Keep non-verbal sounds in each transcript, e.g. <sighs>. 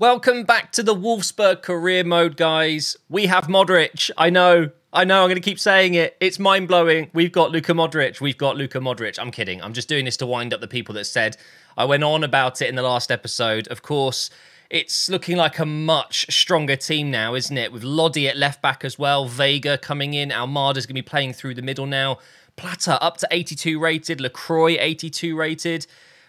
Welcome back to the Wolfsburg career mode, guys. We have Modric. I know, I know, I'm going to keep saying it. It's mind blowing. We've got Luka Modric. We've got Luka Modric. I'm kidding. I'm just doing this to wind up the people that said I went on about it in the last episode. Of course, it's looking like a much stronger team now, isn't it? With Lodi at left back as well, Vega coming in, Almada's going to be playing through the middle now. Plata up to 82 rated, Lacroix 82 rated.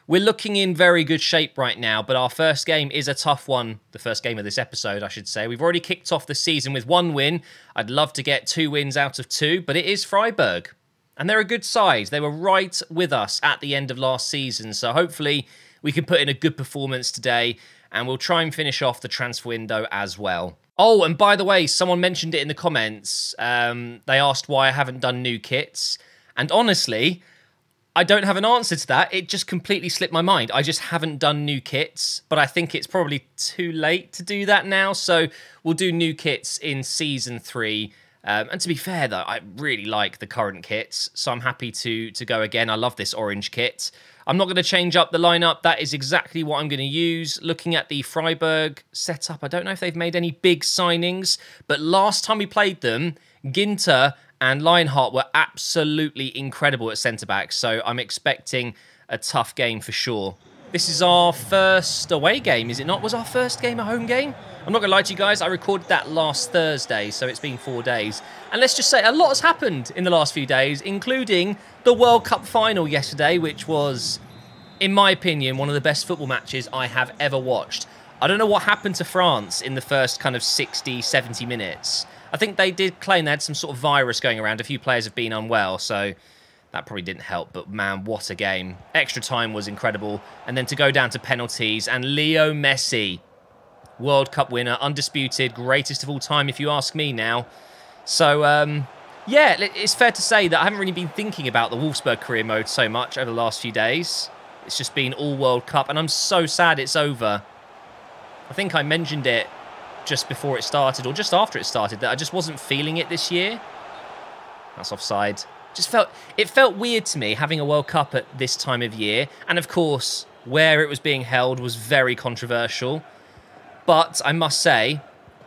We're looking in very good shape right now, but our first game is a tough one. The first game of this episode, I should say. We've already kicked off the season with one win. I'd love to get two wins out of two, but it is Freiburg. And they're a good size. They were right with us at the end of last season. So hopefully we can put in a good performance today and we'll try and finish off the transfer window as well. Oh, and by the way, someone mentioned it in the comments. Um, they asked why I haven't done new kits. And honestly, I don't have an answer to that. It just completely slipped my mind. I just haven't done new kits, but I think it's probably too late to do that now. So we'll do new kits in season three. Um, and to be fair, though, I really like the current kits, so I'm happy to to go again. I love this orange kit. I'm not going to change up the lineup. That is exactly what I'm going to use. Looking at the Freiburg setup, I don't know if they've made any big signings, but last time we played them, Ginter and Lienhart were absolutely incredible at centre back. So I'm expecting a tough game for sure. This is our first away game, is it not? Was our first game a home game? I'm not going to lie to you guys, I recorded that last Thursday, so it's been four days. And let's just say a lot has happened in the last few days, including the World Cup final yesterday, which was, in my opinion, one of the best football matches I have ever watched. I don't know what happened to France in the first kind of 60, 70 minutes. I think they did claim they had some sort of virus going around. A few players have been unwell, so that probably didn't help. But man, what a game. Extra time was incredible. And then to go down to penalties, and Leo Messi, World Cup winner, undisputed, greatest of all time, if you ask me now. So, um, yeah, it's fair to say that I haven't really been thinking about the Wolfsburg career mode so much over the last few days. It's just been all World Cup, and I'm so sad it's over. I think I mentioned it just before it started or just after it started that I just wasn't feeling it this year. That's offside. Just felt it felt weird to me having a World Cup at this time of year, and of course where it was being held was very controversial. But I must say,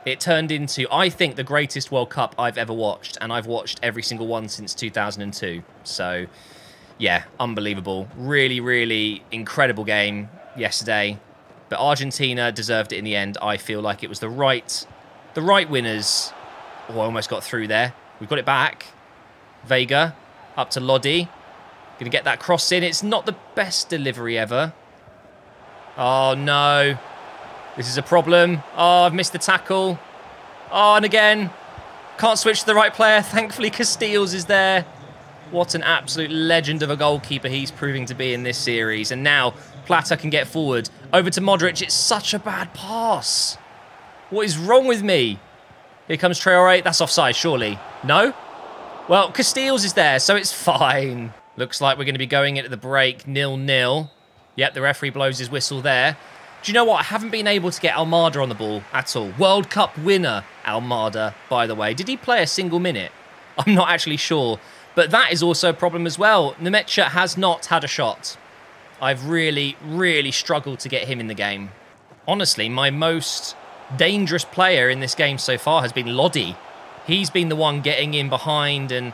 it turned into I think the greatest World Cup I've ever watched, and I've watched every single one since 2002. So, yeah, unbelievable. Really, really incredible game yesterday. But Argentina deserved it in the end. I feel like it was the right, the right winners. Oh, I almost got through there. We've got it back. Vega up to Lodi. Going to get that cross in. It's not the best delivery ever. Oh, no. This is a problem. Oh, I've missed the tackle. Oh, and again. Can't switch to the right player. <laughs> Thankfully, Casteels is there. What an absolute legend of a goalkeeper he's proving to be in this series. And now Plata can get forward. Over to Modric. It's such a bad pass. What is wrong with me? Here comes Traore. That's offside, surely. No? Well, Casteels is there, so it's <laughs> fine. Looks like we're going to be going into the break nil-nil. Yep, the referee blows his whistle there. Do you know what? I haven't been able to get Almada on the ball at all. World Cup winner, Almada, by the way. Did he play a single minute? I'm not actually sure. But that is also a problem as well. Nmecha has not had a shot. I've really, really struggled to get him in the game. Honestly, my most dangerous player in this game so far has been Lodi. He's been the one getting in behind and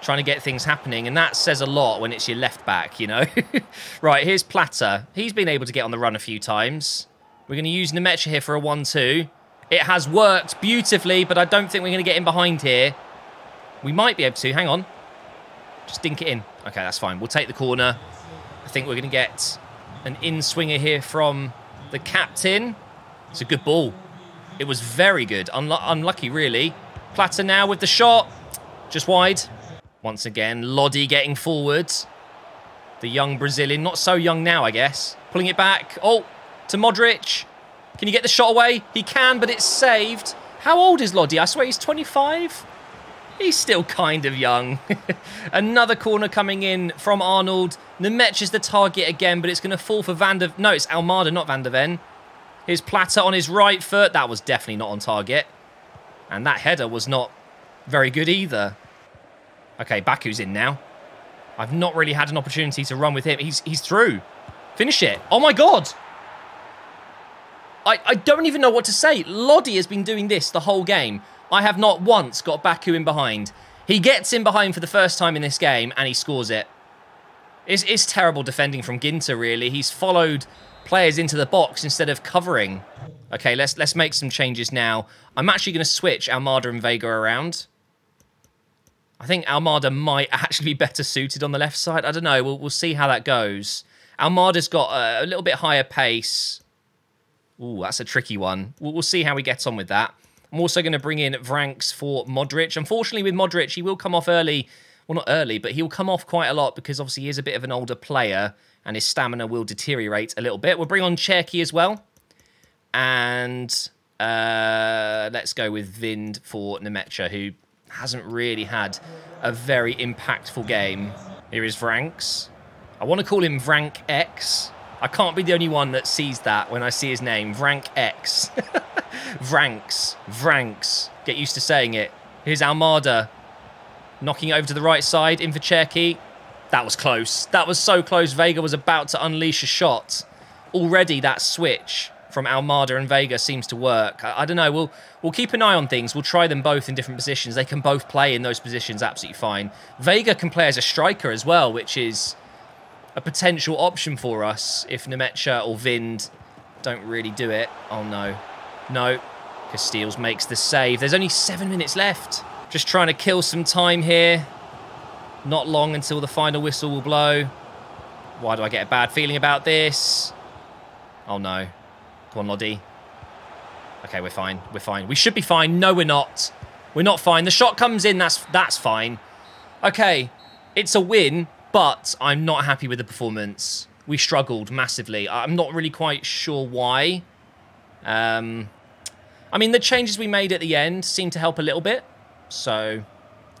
trying to get things happening, and that says a lot when it's your left back, you know? <laughs> right, here's Plata. He's been able to get on the run a few times. We're going to use Nmecha here for a 1-2. It has worked beautifully, but I don't think we're going to get in behind here. We might be able to. Hang on. Just dink it in. Okay, that's fine. We'll take the corner. I think we're going to get an in-swinger here from the captain. It's a good ball. It was very good. Unlu unlucky, really. Plata now with the shot. Just wide. Once again, Lodi getting forwards. The young Brazilian. Not so young now, I guess. Pulling it back. Oh, to Modric. Can you get the shot away? He can, but it's saved. How old is Lodi? I swear he's 25. He's still kind of young. <laughs> Another corner coming in from Arnold. Nemec is the target again, but it's going to fall for Van der... No, it's Almada, not Van de Ven. His Plata on his right foot. That was definitely not on target. And that header was not very good either. Okay, Baku's in now. I've not really had an opportunity to run with him. He's, he's through. Finish it. Oh, my God. I, I don't even know what to say. Lodi has been doing this the whole game. I have not once got Baku in behind. He gets in behind for the first time in this game, and he scores it. It's, it's terrible defending from Ginter, really. He's followed players into the box instead of covering. Okay, let's let's make some changes now. I'm actually going to switch Almada and Vega around. I think Almada might <laughs> actually be better suited on the left side. I don't know. We'll, we'll see how that goes. Almada's got a, a little bit higher pace. Ooh, that's a tricky one. We'll, we'll see how we get on with that. I'm also going to bring in Vranckx for Modric. Unfortunately, with Modric, he will come off early. Well, not early, but he'll come off quite a lot because obviously he is a bit of an older player and his stamina will deteriorate a little bit. We'll bring on Cherki as well. And uh, let's go with Vind for Nmecha, who hasn't really had a very impactful game. Here is Vranckx. I want to call him Vrank X. I can't be the only one that sees that when I see his name. Vrank X. <laughs> Vranks. Vranks. Get used to saying it. Here's Almada. Knocking it over to the right side. In for Cherki. That was close. That was so close. Vega was about to unleash a shot. Already that switch from Almada and Vega seems to work. I, I, don't know. We'll we'll keep an eye on things. We'll try them both in different positions. They can both play in those positions absolutely fine. Vega can play as a striker as well, which is a potential option for us if Nmecha or Vind don't really do it. Oh, no. No. Casteels makes the save. There's only seven minutes left. Just trying to kill some time here. Not long until the final whistle will blow. Why do I get a bad feeling about this? Oh, no. Come on, Lodi. Okay, we're fine. We're fine. We should be fine. No, we're not. We're not fine. The shot comes in. That's that's fine. Okay, it's a win, but I'm not happy with the performance. We struggled massively. I'm not really quite sure why. Um, I mean, the changes we made at the end seem to help a little bit. So,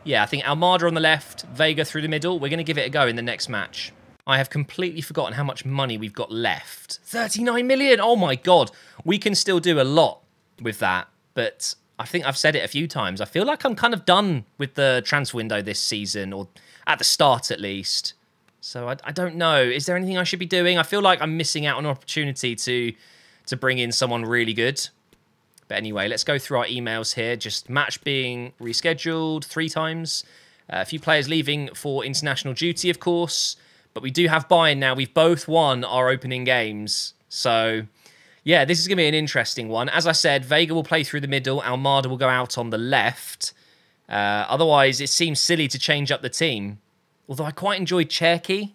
yeah, I think Almada on the left, Vega through the middle. We're going to give it a go in the next match. I have completely forgotten how much money we've got left. 39 million! Oh my god. We can still do a lot with that. But I think I've said it a few times. I feel like I'm kind of done with the transfer window this season, or at the start at least. So I, I don't know. Is there anything I should be doing? I feel like I'm missing out on an opportunity to to bring in someone really good. But anyway, let's go through our emails here. Just match being rescheduled three times. Uh, a few players leaving for international duty, of course. But we do have Bayern now. We've both won our opening games. So, yeah, this is going to be an interesting one. As I said, Vega will play through the middle. Almada will go out on the left. Uh, otherwise, it seems silly to change up the team. Although I quite enjoyed Cherki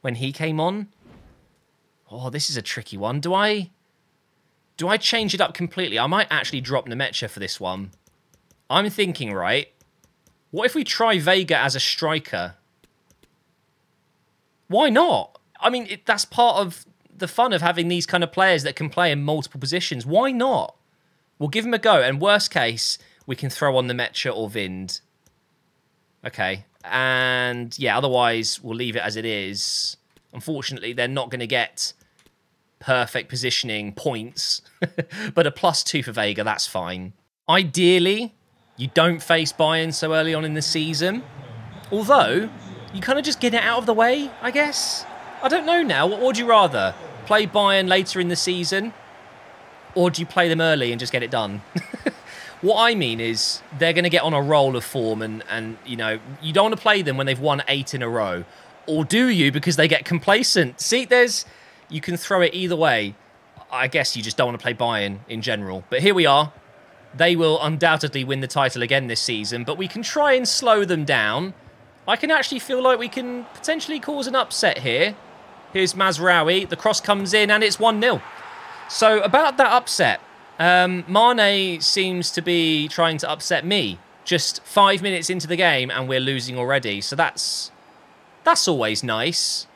when he came on. Oh, this is a tricky one. Do I do I change it up completely? I might actually drop Nmecha for this one. I'm thinking, right? What if we try Vega as a striker? Why not? I mean, it, that's part of the fun of having these kind of players that can play in multiple positions. Why not? We'll give him a go. And worst case, we can throw on Nmecha or Vind. Okay. And yeah, otherwise we'll leave it as it is. Unfortunately, they're not going to get perfect positioning points, <laughs> but a plus two for Vega, that's fine. Ideally, you don't face Bayern so early on in the season. Although, you kind of just get it out of the way, I guess. I don't know now. What would you rather? Play Bayern later in the season? Or do you play them early and just get it done? <laughs> What I mean is they're going to get on a roll of form and, and, you know, you don't want to play them when they've won eight in a row. Or do you because they get complacent? See, there's, you can throw it either way. I guess you just don't want to play Bayern in general. But here we are. They will undoubtedly win the title again this season, but we can try and slow them down. I can actually feel like we can potentially cause an upset here. Here's Mazraoui. The cross comes in and it's 1-0. So about that upset, um, Mane seems to be trying to upset me. Just five minutes into the game and we're losing already. So that's that's always nice.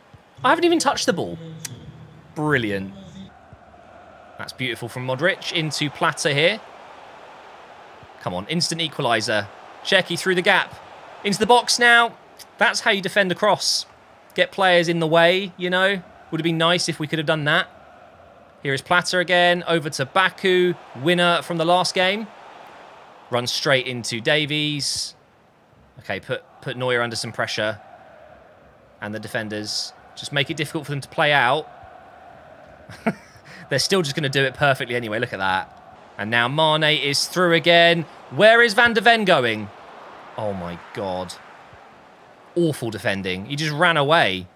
I haven't even touched the ball. Brilliant. That's beautiful from Modric into Plata here. Come on, instant equaliser. Cherki through the gap. Into the box now. That's how you defend a cross. Get players in the way, you know. Would have been nice if we could have done that. Here is Plata again, over to Baku, winner from the last game. Runs straight into Davies. Okay, put, put Neuer under some pressure. And the defenders just make it difficult for them to play out. <laughs> They're still just going to do it perfectly anyway. Look at that. And now Mane is through again. Where is Van de Ven going? Oh, my God. Awful defending. He just ran away.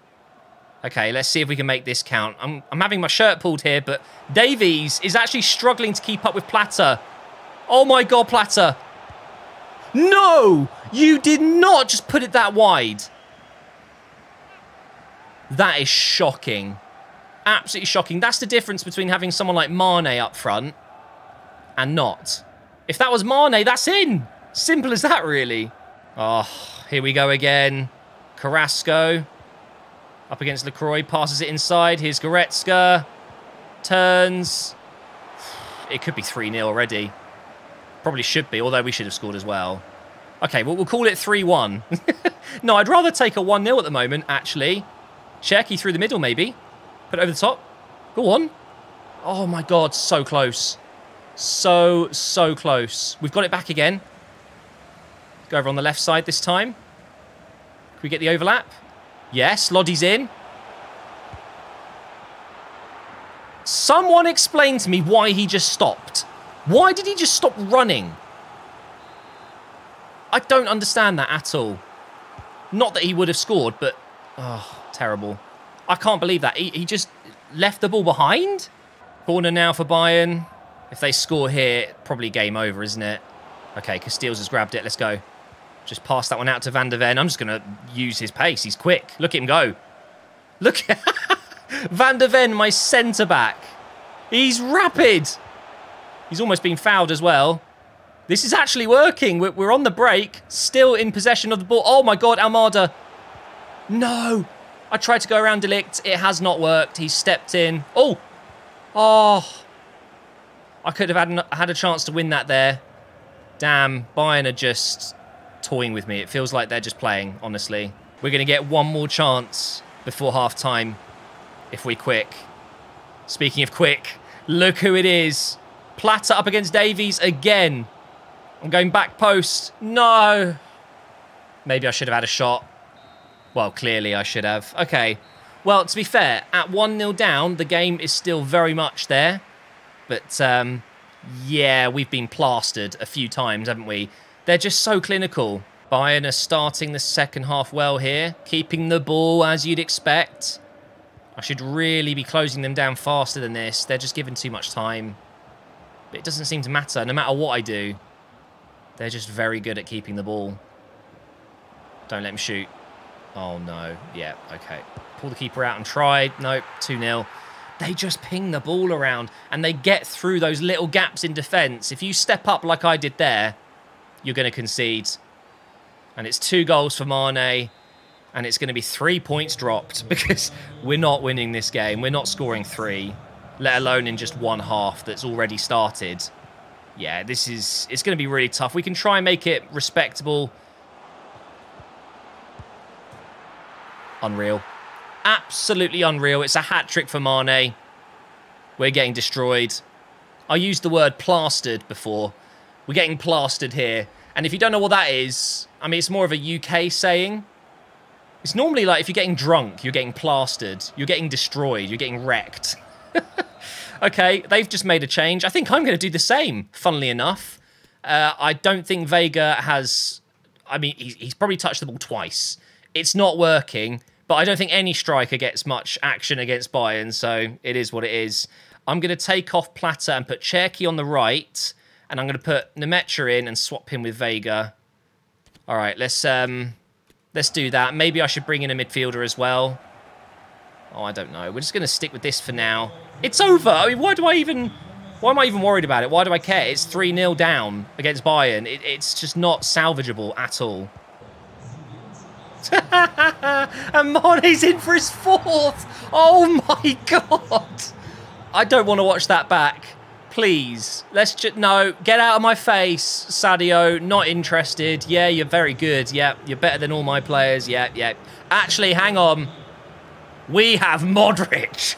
Okay, let's see if we can make this count. I'm, I'm having my shirt pulled here, but Davies is actually struggling to keep up with Plata. Oh, my God, Plata. No! You did not just put it that wide. That is shocking. Absolutely shocking. That's the difference between having someone like Mane up front and not. If that was Mane, that's in. Simple as that, really. Oh, here we go again. Carrasco. Up against Lacroix. Passes it inside. Here's Goretzka. Turns. It could be 3-0 already. Probably should be, although we should have scored as well. Okay, well, we'll call it 3-1. <laughs> no, I'd rather take a 1-0 at the moment, actually. Cherki through the middle, maybe. Put it over the top. Go on. Oh, my God. So close. So, so close. We've got it back again. Go over on the left side this time. Can we get the overlap? Yes, Lodi's in. Someone explain to me why he just stopped. Why did he just stop running? I don't understand that at all. Not that he would have scored, but... Oh, terrible. I can't believe that. He, he just left the ball behind? Corner now for Bayern. If they score here, probably game over, isn't it? Okay, Casteels has grabbed it. Let's go. Just pass that one out to Van de Ven. I'm just going to use his pace. He's quick. Look at him go. Look. <laughs> Van de Ven, my centre-back. He's rapid. He's almost been fouled as well. This is actually working. We're, we're on the break. Still in possession of the ball. Oh, my God, Almada. No. I tried to go around de Ligt. It has not worked. He's stepped in. Oh. Oh. I could have had, had a chance to win that there. Damn. Bayern are just toying with me. It feels like they're just playing, honestly. We're going to get one more chance before half-time if we quick. Speaking of quick, look who it is. Plata up against Davies again. I'm going back post. No. Maybe I should have had a shot. Well, clearly I should have. Okay. Well, to be fair, at 1-0 down, the game is still very much there. But, um, yeah, we've been plastered a few times, haven't we? They're just so clinical. Bayern are starting the second half well here. Keeping the ball, as you'd expect. I should really be closing them down faster than this. They're just given too much time. But it doesn't seem to matter, no matter what I do. They're just very good at keeping the ball. Don't let him shoot. Oh, no. Yeah, okay. Pull the keeper out and try. Nope, 2-0. They just ping the ball around and they get through those little gaps in defence. If you step up like I did there, you're going to concede. And it's two goals for Mane. And it's going to be three points dropped <laughs> because we're not winning this game. We're not scoring three, let alone in just one half that's already started yeah, this is it's going to be really tough. We can try and make it respectable. Unreal. Absolutely unreal. It's a hat-trick for Mane. We're getting destroyed. I used the word plastered before. We're getting plastered here. And if you don't know what that is, I mean, it's more of a UK saying. It's normally like if you're getting drunk, you're getting plastered. You're getting destroyed. You're getting wrecked. <laughs> Okay, they've just made a change. I think I'm going to do the same, funnily enough. Uh, I don't think Vega has... I mean, he's, he's probably touched the ball twice. It's not working, but I don't think any striker gets much action against Bayern, so it is what it is. I'm going to take off Plata and put Cherki on the right, and I'm going to put Nmecha in and swap him with Vega. All right, let's um, let's do that. Maybe I should bring in a midfielder as well. Oh, I don't know. We're just going to stick with this for now. It's over. I mean, why do I even... Why am I even worried about it? Why do I care? It's 3-0 down against Bayern. It, it's just not salvageable at all. <laughs> and Mane's in for his fourth. Oh my <laughs> god. I don't want to watch that back. Please. Let's just... No, get out of my face, Sadio. Not interested. Yeah, you're very good. Yeah, you're better than all my players. Yeah, yeah. Actually, hang on we have Modric,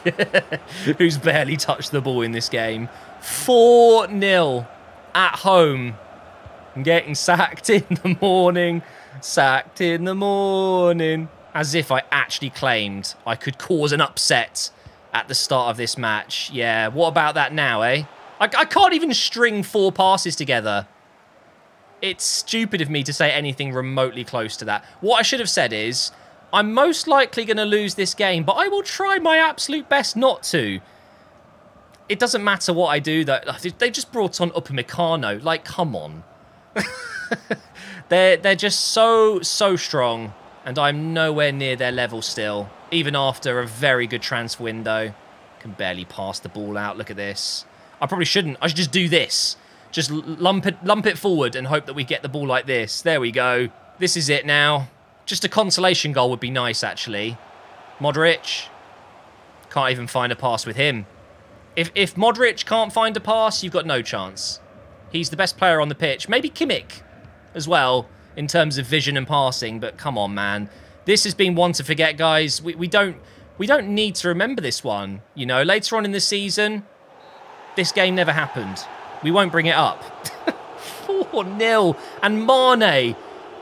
<laughs> who's barely touched the ball in this game. 4-0 at home. getting sacked <laughs> in the morning. Sacked in the morning. As if I actually claimed I could cause an upset at the start of this match. Yeah, what about that now, eh? I, I can't even string four passes together. It's stupid of me to say anything remotely close to that. What I should have said is, I'm most likely going to lose this game, but I will try my absolute best not to. It doesn't matter what I do, though. They just brought on Upamecano. Like, come on. <laughs> they're, they're just so, so strong, and I'm nowhere near their level still, even after a very good transfer window. Can barely pass the ball out. Look at this. I probably shouldn't. I should just do this. Just lump it, lump it forward and hope that we get the ball like this. There we go. This is it now. Just a consolation goal would be nice, actually. Modric. Can't even find a pass with him. If, if Modric can't find a pass, you've got no chance. He's the best player on the pitch. Maybe Kimmich as well in terms of vision and passing, but come on, man. This has been one to forget, guys. We, we don't we don't need to remember this one. You know, later on in the season, this game never happened. We won't bring it up. <laughs> 4-0. And Mane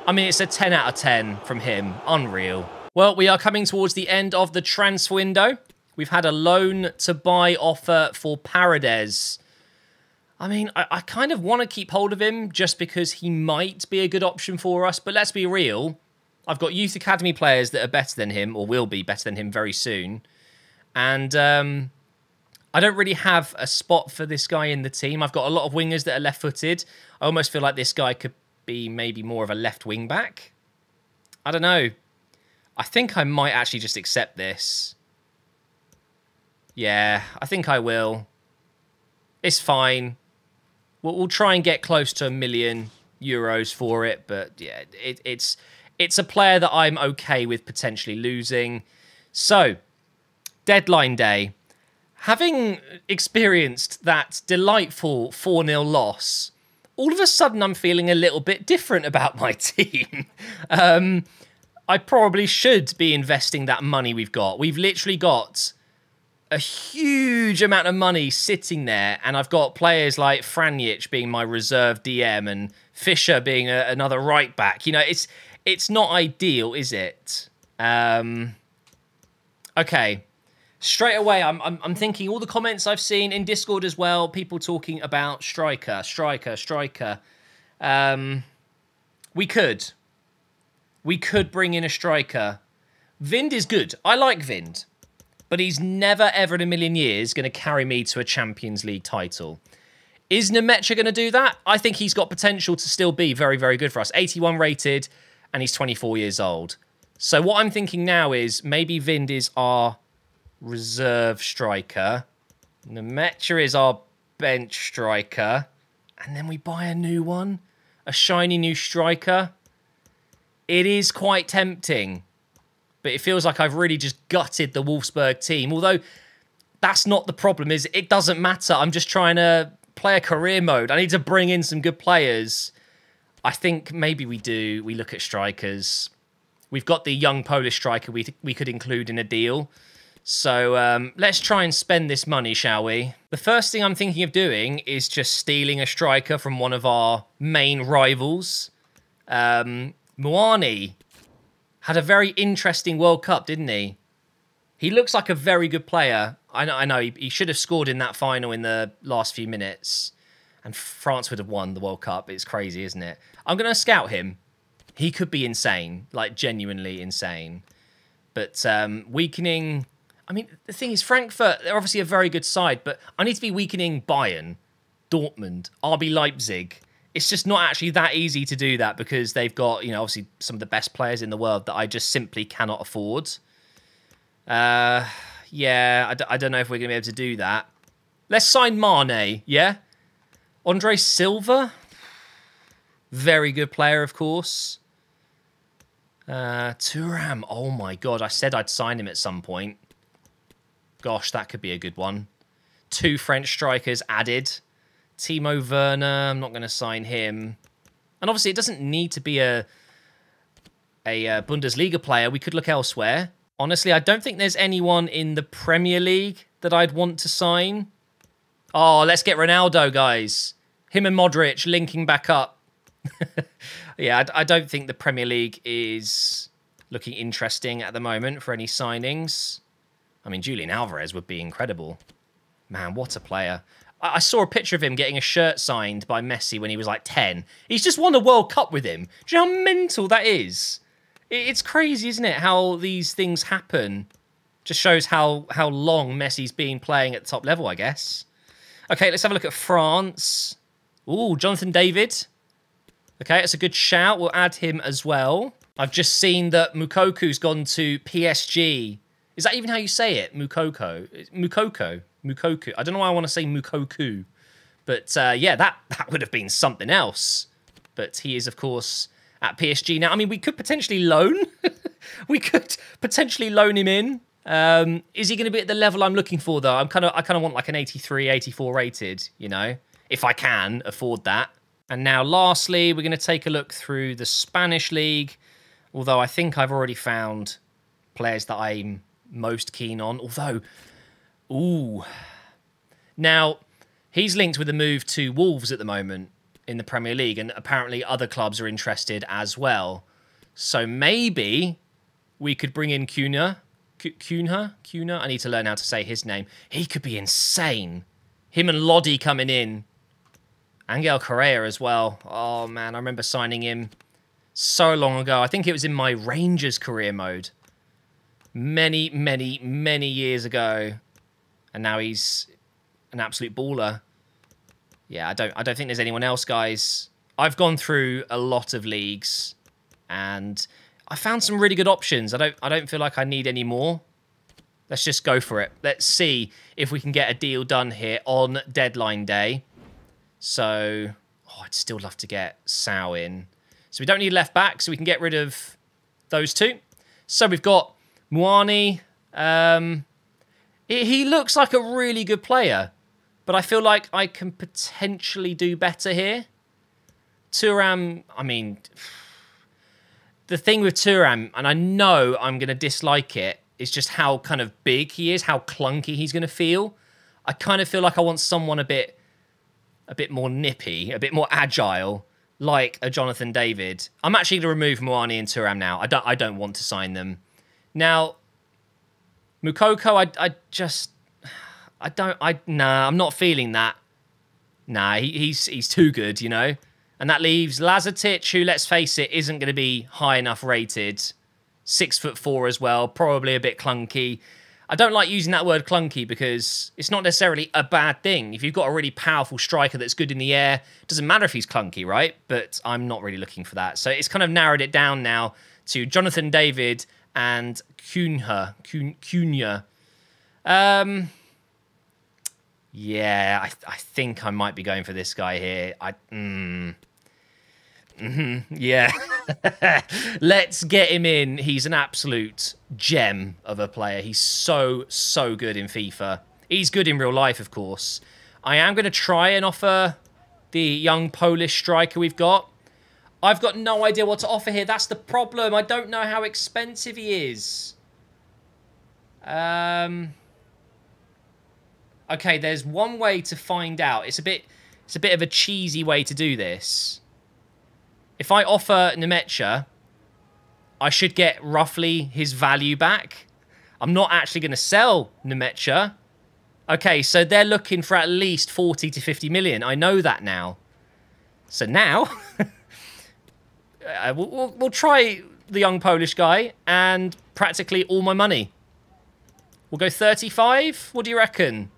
I mean, it's a 10 out of 10 from him. Unreal. Well, we are coming towards the end of the transfer window. We've had a loan to buy offer for Paredes. I mean, I, I kind of want to keep hold of him just because he might be a good option for us. But let's be real. I've got youth academy players that are better than him or will be better than him very soon. And um, I don't really have a spot for this guy in the team. I've got a lot of wingers that are left footed. I almost feel like this guy could be maybe more of a left wing back. I don't know. I think I might actually just accept this. Yeah, I think I will. It's fine. We'll, we'll try and get close to a million euros for it, but yeah, it, it's it's a player that I'm okay with potentially losing. So, deadline day. Having experienced that delightful 4 0 loss, all of a sudden I'm feeling a little bit different about <laughs> my team. um, I probably should be investing that money we've got. We've literally got a huge amount of money sitting there, and I've got players like Franjic being my reserve DM and Fischer being a, another right back. You know, it's it's not ideal, is it? Um, okay, straight away, I'm, I'm, I'm thinking all the comments I've seen in Discord as well, people talking about striker, striker, striker. Um, we could. We could bring in a striker. Vind is good. I like Vind. But he's never, ever in a million years going to carry me to a Champions League title. Is Nmecha going to do that? I think he's got potential to still be very, very good for us. 81 rated, and he's 24 years old. So what I'm thinking now is maybe Vind is our reserve striker. Nmecha is our bench striker. And then we buy a new one. A shiny new striker. It is quite tempting. But it feels like I've really just gutted the Wolfsburg team. Although that's not the problem, is it doesn't matter. I'm just trying to play a career mode. I need to bring in some good players. I think maybe we do. We look at strikers. We've got the young Polish striker we, we could include in a deal. So um, let's try and spend this money, shall we? The first thing I'm thinking of doing is just stealing a striker from one of our main rivals. Um, Muani had a very interesting World Cup, didn't he? He looks like a very good player. I know, I know he, he should have scored in that final in the last few minutes. And France would have won the World Cup. It's crazy, isn't it? I'm going to scout him. He could be insane, like genuinely insane. But um, weakening I mean, the thing is, Frankfurt, they're obviously a very good side, but I need to be weakening Bayern, Dortmund, RB Leipzig. It's just not actually that easy to do that because they've got, you know, obviously some of the best players in the world that I just simply cannot afford. Uh, yeah, I d- I don't know if we're going to be able to do that. Let's sign Mane, yeah? Andre Silva? Very good player, of course. Uh, Thuram. Oh my god, I said I'd sign him at some point. Gosh, that could be a good one. Two French strikers added. Timo Werner, I'm not going to sign him. And obviously, it doesn't need to be a, a, uh, Bundesliga player. We could look elsewhere. Honestly, I don't think there's anyone in the Premier League that I'd want to sign. Oh, let's get Ronaldo, guys. Him and Modric linking back up. <laughs> yeah, I, I, don't think the Premier League is looking interesting at the moment for any signings. I mean, Julian Alvarez would be incredible. Man, what a player. I, I saw a picture of him getting a shirt signed by Messi when he was like 10. He's just won the World Cup with him. Do you know how mental that is? It's crazy, isn't it, how these things happen? Just shows how, how long Messi's been playing at the top level, I guess. Okay, let's have a look at France. Ooh, Jonathan David. Okay, that's a good shout. We'll add him as well. I've just seen that Moukoko's gone to PSG. Is that even how you say it? Mukoko. Mukoko. Moukoko? I don't know why I want to say Mukoku. But uh, yeah, that, that would have been something else. But he is, of course, at PSG now. I mean, we could potentially loan. <laughs> we could potentially loan him in. Um, is he going to be at the level I'm looking for, though? I'm kind of, I kind of want like an 83, 84 rated, you know, if I can afford that. And now, lastly, we're going to take a look through the Spanish league. Although I think I've already found players that I'm most keen on. Although, ooh, now he's linked with a move to Wolves at the moment in the Premier League, and apparently other clubs are interested as well. So maybe we could bring in Cunha. Cunha? Cunha? I need to learn how to say his name. He could be insane. Him and Lodi coming in. Angel Correa as well. Oh, man, I remember signing him so long ago. I think it was in my Rangers career mode. Many, many, many years ago. And now he's an absolute baller. Yeah, I don't I don't think there's anyone else, guys. I've gone through a lot of leagues and I found some really good options. I don't I don't feel like I need any more. Let's just go for it. Let's see if we can get a deal done here on deadline day. So, oh, I'd still love to get Sao in. So we don't need left back, so we can get rid of those two. So we've got Muani. Um, he looks like a really good player, but I feel like I can potentially do better here. Thuram, I mean, the thing with Thuram, and I know I'm going to dislike it, is just how kind of big he is, how clunky he's going to feel. I kind of feel like I want someone a bit, a bit more nippy, a bit more agile, like a Jonathan David. I'm actually going to remove Muani and Thuram now. I don't I don't want to sign them. Now, Moukoko, I I just I don't I nah, I'm not feeling that. Nah, he, he's he's too good, you know. And that leaves Lazetic, who let's face it, isn't going to be high enough rated. Six foot four as well, probably a bit clunky. I don't like using that word clunky because it's not necessarily a bad thing. If you've got a really powerful striker that's good in the air, doesn't matter if he's clunky, right? But I'm not really looking for that. So it's kind of narrowed it down now to Jonathan David and Cunha. Cunha. Um, yeah, I, I think I might be going for this guy here. I. Mm, Mm-hmm. Yeah. <laughs> Let's get him in. He's an absolute gem of a player. He's so, so good in FIFA. He's good in real life, of course. I am going to try and offer the young Polish striker we've got. I've got no idea what to offer here. That's the problem. I don't know how expensive he is. Um... Okay, there's one way to find out. It's a bit, it's a bit of a cheesy way to do this. If I offer Nmecha, I should get roughly his value back. I'm not actually going to sell Nmecha. Okay, so they're looking for at least 40 to 50 million. I know that now. So now, <laughs> uh, we'll, we'll, we'll try the young Polish guy and practically all my money. We'll go 35. What do you reckon?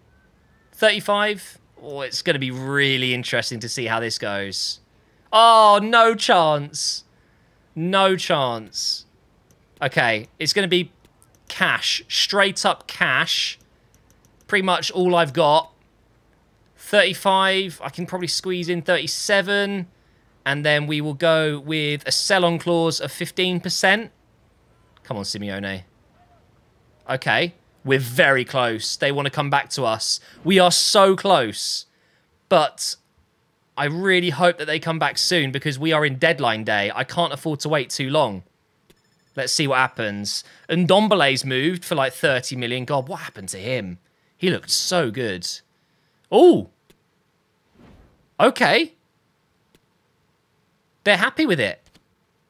35? Oh, it's going to be really interesting to see how this goes. Oh, no chance. No chance. Okay, it's going to be cash. Straight up cash. Pretty much all I've got. 35. I can probably squeeze in 37. And then we will go with a sell-on clause of 15%. Come on, Simeone. Okay. We're very close. They want to come back to us. We are so close. But I really hope that they come back soon because we are in deadline day. I can't afford to wait too long. Let's see what happens. And Ndombele's moved for like 30 million. God, what happened to him? He looked so good. Oh. Okay. They're happy with it.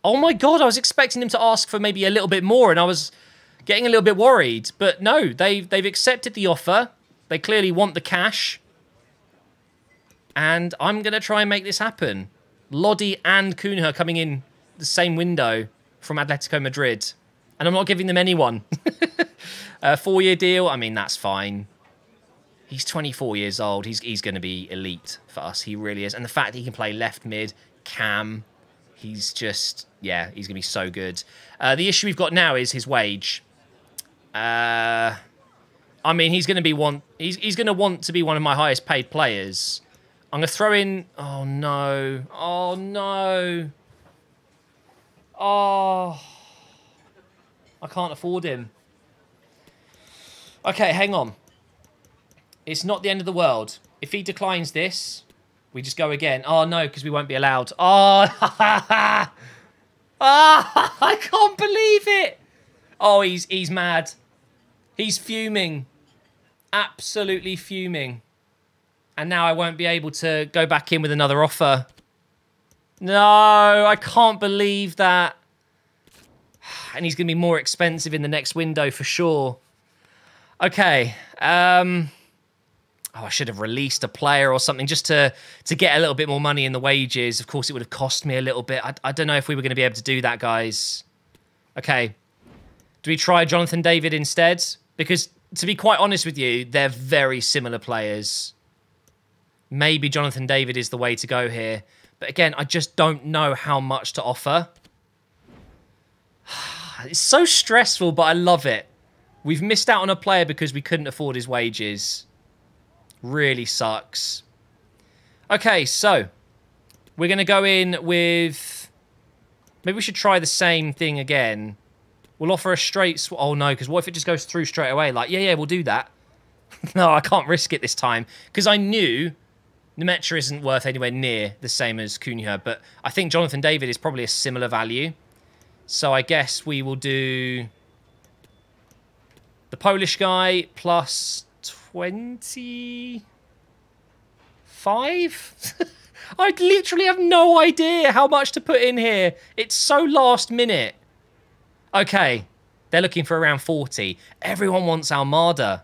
Oh my god, I was expecting them to ask for maybe a little bit more and I was getting a little bit worried. But no, they've, they've accepted the offer. They clearly want the cash. And I'm going to try and make this happen. Lodi and Cunha coming in the same window from Atletico Madrid. And I'm not giving them anyone. <laughs> a four-year deal, I mean, that's fine. He's 24 years old. He's, he's going to be elite for us. He really is. And the fact that he can play left mid, cam, he's just, yeah, he's going to be so good. Uh, the issue we've got now is his wage. Uh, I mean, he's going to be one. He's he's going to want to be one of my highest paid players. I'm going to throw in. Oh no! Oh no! Oh, I can't afford him. Okay, hang on. It's not the end of the world. If he declines this, we just go again. Oh, no, because we won't be allowed. Oh, <laughs> ah, <laughs> I can't believe it. Oh, he's he's mad. He's fuming. Absolutely fuming. And now I won't be able to go back in with another offer. No, I can't believe that. <sighs> And he's going to be more expensive in the next window for sure. Okay. Um oh, I should have released a player or something just to to get a little bit more money in the wages. Of course, it would have cost me a little bit. I, I don't know if we were going to be able to do that, guys. Okay. Do we try Jonathan David instead? Because to be quite honest with you, they're very similar players. Maybe Jonathan David is the way to go here. But again, I just don't know how much to offer. <sighs> It's so stressful, but I love it. We've missed out on a player because we couldn't afford his wages. Really sucks. Okay, so we're going to go in with... Maybe we should try the same thing again. We'll offer a straight... Oh, no, because what if it just goes through straight away? Like, yeah, yeah, we'll do that. <laughs> no, I can't risk it this time. Because I knew Nmecha isn't worth anywhere near the same as Cunha. But I think Jonathan David is probably a similar value. So I guess we will do the Polish guy plus 25? <laughs> I literally have no idea how much to put in here. It's so last minute. Okay, they're looking for around 40. Everyone wants Almada.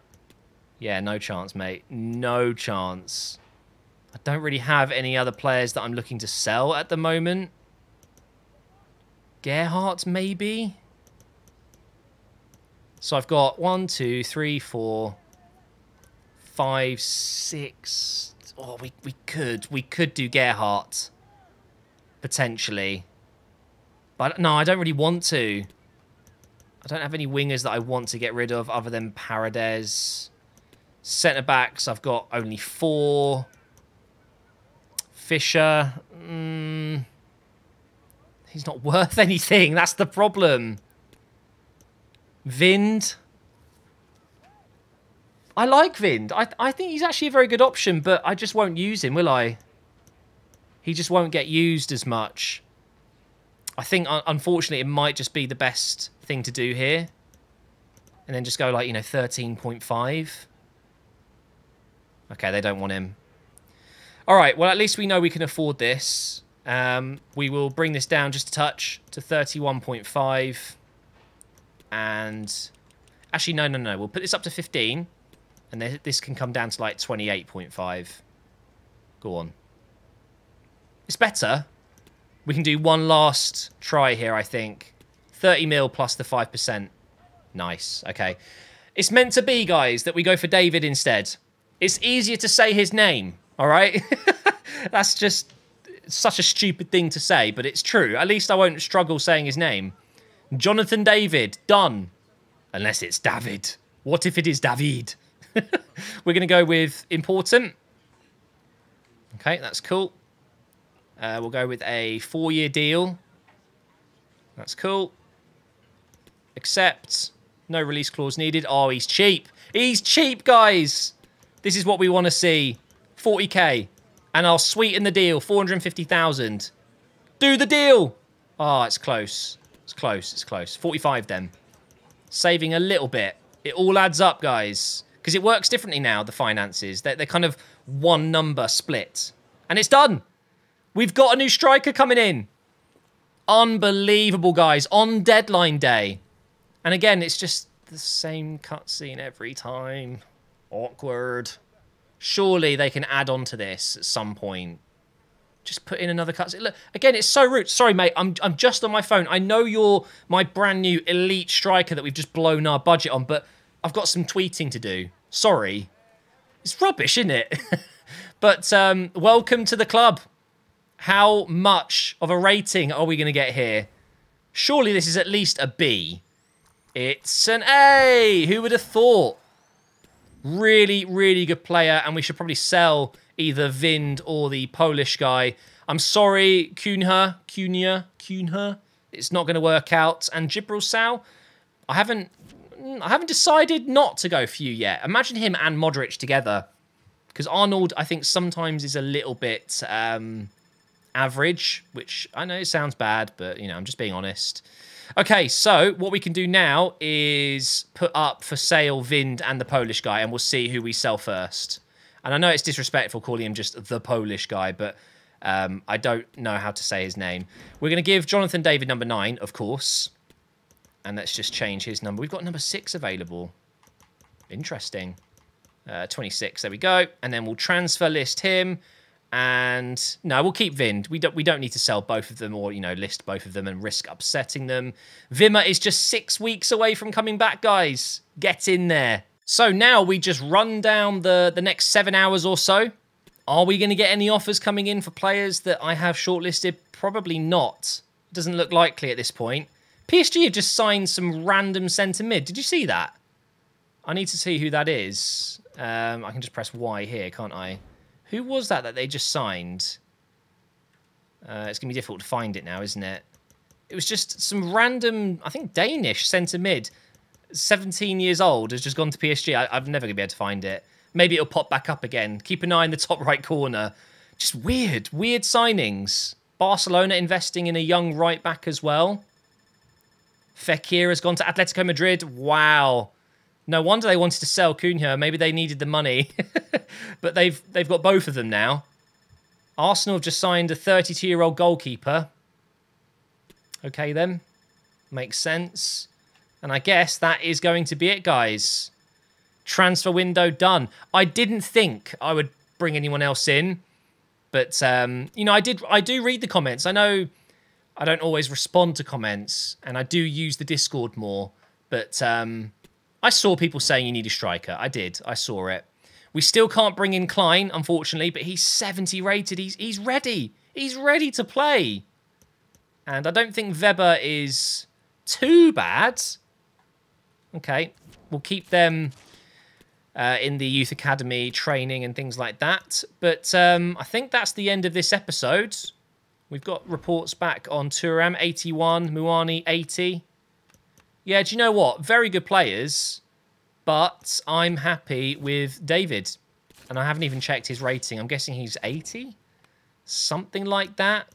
Yeah, no chance, mate. No chance. I don't really have any other players that I'm looking to sell at the moment. Gerhardt, maybe? So I've got one, two, three, four, five, six. Oh, we, we could. We could do Gerhardt. Potentially. But no, I don't really want to. I don't have any wingers that I want to get rid of other than Paredes. Centre backs, I've got only four. Fischer. Mm, he's not <laughs> worth anything. That's the problem. Vind. I like Vind. I, I think he's actually a very good option, but I just won't use him, will I? He just won't get used as much. I think, unfortunately, it might just be the best thing to do here. And then just go like, you know, 13.5. Okay, they don't want him. All right, well, at least we know we can afford this. Um, we will bring this down just a touch to 31.5. And actually, no, no, no. We'll put this up to 15. And this can come down to like 28.5. Go on. It's better. We can do one last try here, I think. 30 mil plus the 5%. Nice. Okay. It's meant to be, guys, that we go for David instead. It's easier to say his name, all right? <laughs> That's just such a stupid thing to say, but it's true. At least I won't struggle saying his name. Jonathan David, done. Unless it's David. What if it is David? <laughs> We're going to go with important. Okay, that's cool. Uh, we'll go with a four-year deal. That's cool. Accept. No release clause needed. Oh, he's cheap. He's cheap, guys. This is what we want to see. 40k. And I'll sweeten the deal. 450,000. Do the deal. Oh, it's close. It's close. It's close. 45 then. Saving a little bit. It all adds up, guys because it works differently now, the finances. They're, they're kind of one number split. And it's done. We've got a new striker coming in. Unbelievable, guys. On deadline day. And again, it's just the same cutscene every time. Awkward. Surely they can add on to this at some point. Just put in another cutscene. Look, again, it's so rude. Sorry, mate. I'm I'm just on my phone. I know you're my brand new elite striker that we've just blown our budget on, but I've got some tweeting to do. Sorry. It's rubbish, isn't it? <laughs> but um, welcome to the club. How much of a rating are we going to get here? Surely this is at least a B. It's an A. Who would have thought? Really, really good player, and we should probably sell either Wind or the Polish guy. I'm sorry, Cunha, Cunha, Cunha. It's not going to work out. And Gibraltar, I haven't, I haven't decided not to go for you yet. Imagine him and Modric together, because Arnold, I think, sometimes is a little bit um, average, which I know it sounds bad, but you know, I'm just being honest. Okay, so what we can do now is put up for sale Wind and the Polish guy, and we'll see who we sell first. And I know it's disrespectful calling him just the Polish guy, but um, I don't know how to say his name. We're going to give Jonathan David number nine, of course. And let's just change his number. We've got number six available. Interesting. Uh, 26, there we go. And then we'll transfer list him. And no, we'll keep Wind. We don't we don't need to sell both of them or, you know, list both of them and risk upsetting them. Wimmer is just six weeks away from coming back, guys. Get in there. So now we just run down the, the next seven hours or so. Are we going to get any offers coming in for players that I have shortlisted? Probably not. Doesn't look likely at this point. PSG have just signed some random centre mid. Did you see that? I need to see who that is. Um, I can just press Y here, can't I? Who was that that they just signed? Uh, it's going to be difficult to find it now, isn't it? It was just some random, I think, Danish centre mid. 17 years old has just gone to PSG. I, am never going to be able to find it. Maybe it'll pop back up again. Keep an eye in the top right corner. Just weird, weird signings. Barcelona investing in a young right back as well. Fekir has gone to Atletico Madrid. Wow. No wonder they wanted to sell Cunha. Maybe they needed the money. <laughs> but they've they've got both of them now. Arsenal have just signed a 32-year-old goalkeeper. Okay then. Makes sense. And I guess that is going to be it, guys. Transfer window done. I didn't think I would bring anyone else in. But, um, you know, I did. I do read the comments. I know I don't always respond to comments. And I do use the Discord more. But um, I saw people saying you need a striker. I did. I saw it. We still can't bring in Klein, unfortunately. But he's 70 rated. He's, he's ready. He's ready to play. And I don't think Weber is too bad. Okay, we'll keep them uh, in the youth academy training and things like that. But um, I think that's the end of this episode. We've got reports back on Thuram, 81, Muani 80. Yeah, do you know what? Very good players, but I'm happy with David. And I haven't even checked his rating. I'm guessing he's 80? Something like that.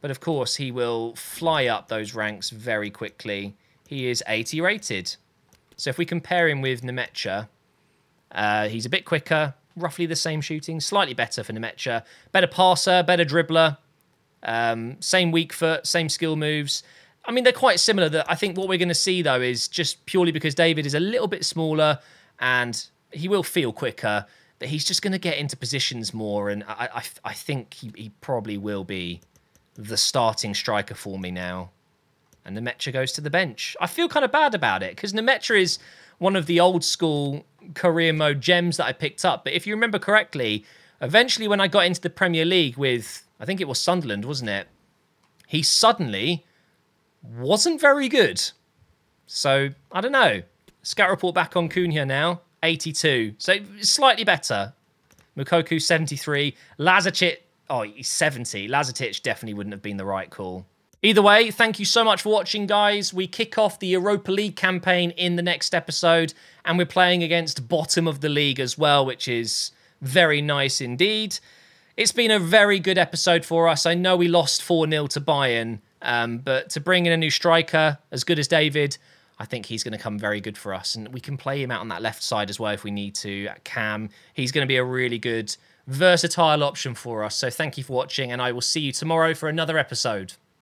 But of course, he will fly up those ranks very quickly. He is 80 rated. So if we compare him with Nmecha, uh, he's a bit quicker, roughly the same shooting, slightly better for Nmecha. Better passer, better dribbler, um, same weak foot, same skill moves. I mean, they're quite similar. That I think what we're going to see, though, is just purely because David is a little bit smaller and he will feel quicker, that he's just going to get into positions more. And I, I, I think he, he probably will be the starting striker for me now and Nmecha goes to the bench. I feel kind of bad about it because Nmecha is one of the old school career mode gems that I picked up. But if you remember correctly, eventually when I got into the Premier League with, I think it was Sunderland, wasn't it? He suddenly wasn't very good. So, I don't know. Scout report back on Cunha now, 82. So, slightly better. Moukoko, 73. Lazetic, oh, he's 70. Lazetic definitely wouldn't have been the right call. Either way, thank you so much for watching, guys. We kick off the Europa League campaign in the next episode, and we're playing against bottom of the league as well, which is very nice indeed. It's been a very good episode for us. I know we lost 4-0 to Bayern, um, but to bring in a new striker as good as David, I think he's going to come very good for us. And we can play him out on that left side as well if we need to. At Cam, he's going to be a really good, versatile option for us. So thank you for watching, and I will see you tomorrow for another episode.